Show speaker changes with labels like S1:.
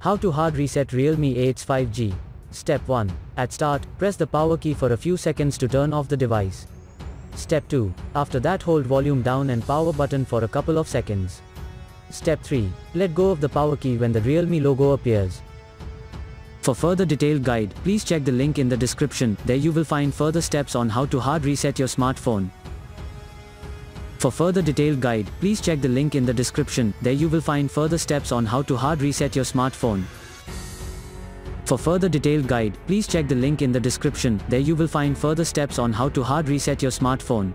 S1: How to hard reset Realme A8s 5G. Step 1. At start, press the power key for a few seconds to turn off the device. Step 2. After that hold volume down and power button for a couple of seconds. Step 3. Let go of the power key when the Realme logo appears. For further detailed guide, please check the link in the description, there you will find further steps on how to hard reset your smartphone. For further detailed guide, please check the link in the description, there you will find further steps on how to hard reset your smartphone. For further detailed guide, please check the link in the description, there you will find further steps on how to hard reset your smartphone.